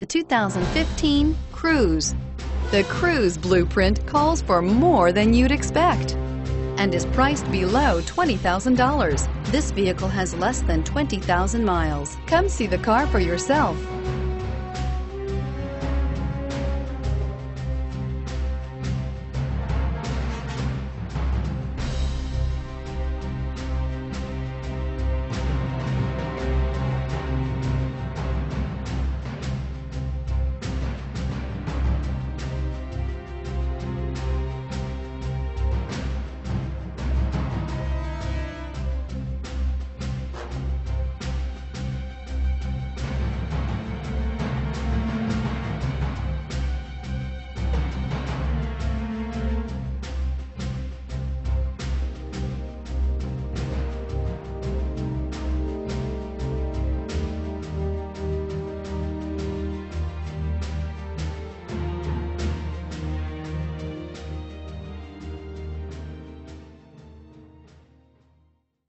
The 2015 Cruze. The Cruze blueprint calls for more than you'd expect and is priced below $20,000. This vehicle has less than 20,000 miles. Come see the car for yourself.